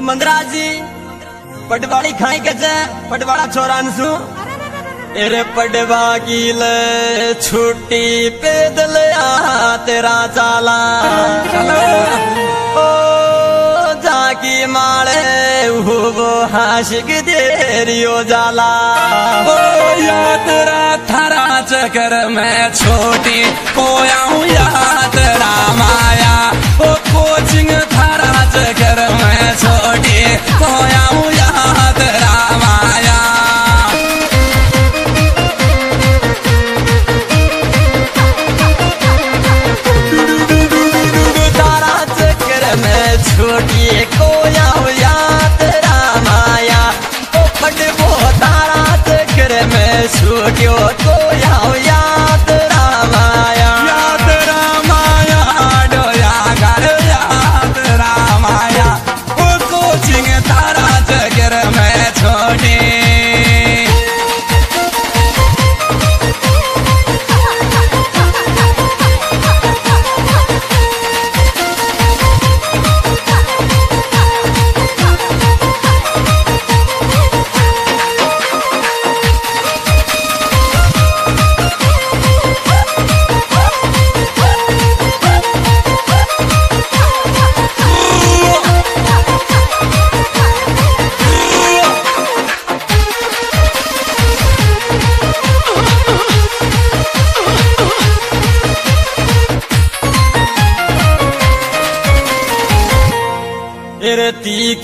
मंदराज जी पटवाड़ी खाई के पटवाड़ा छोरान सु। एरे पडवा कील छुट्टी पैदल आ तेरा चाला। ओ, जाकी माले वो हाशिक देरियो जाला। ओ यात्रा थारा चक्कर में छोटी कोया हूँ यात्रा माया। ओ में छोटियो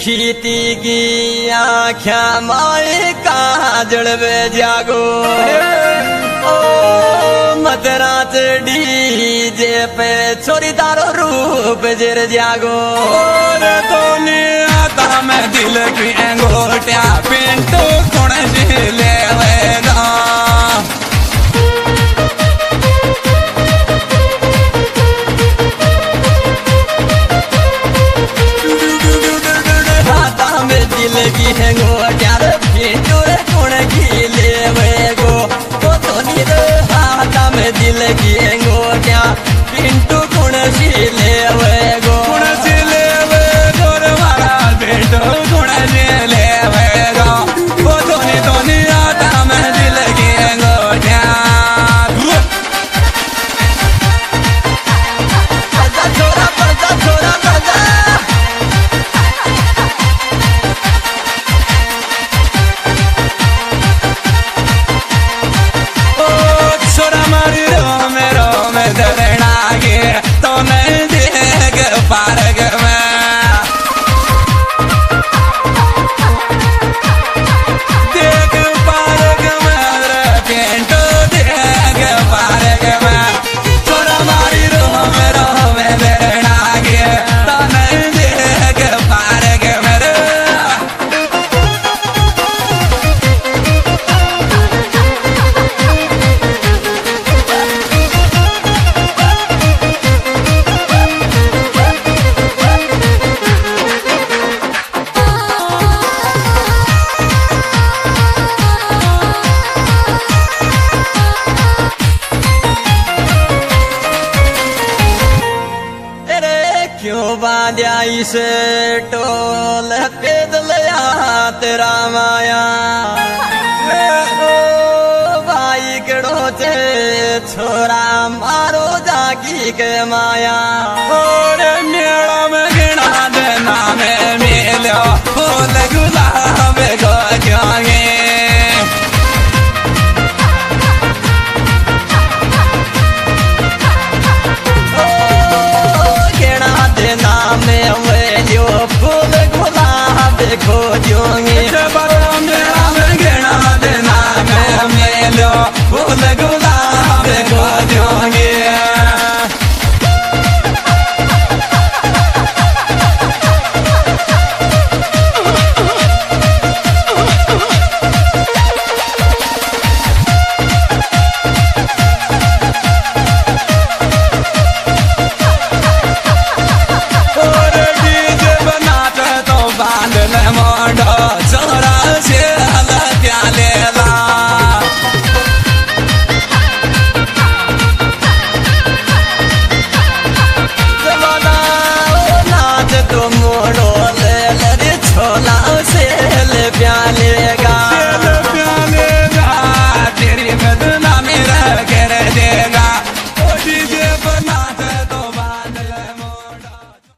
तीखी तीगी आख्या माए काजल वे जागो। ओ मदरा चढ़ी जे पे छोरी तारो रूप जर जागो। दुनिया मैं दिल की अंगोटिया पिंटू कौन सी लेवेगा पिंटू पौड़ी से टोल पैदल तेरा माया। भाई कड़ो चे छोरा मारो जागी के माया। और मेरा में गिणा देना में फूल गुलाब। फूल गुलाब देखो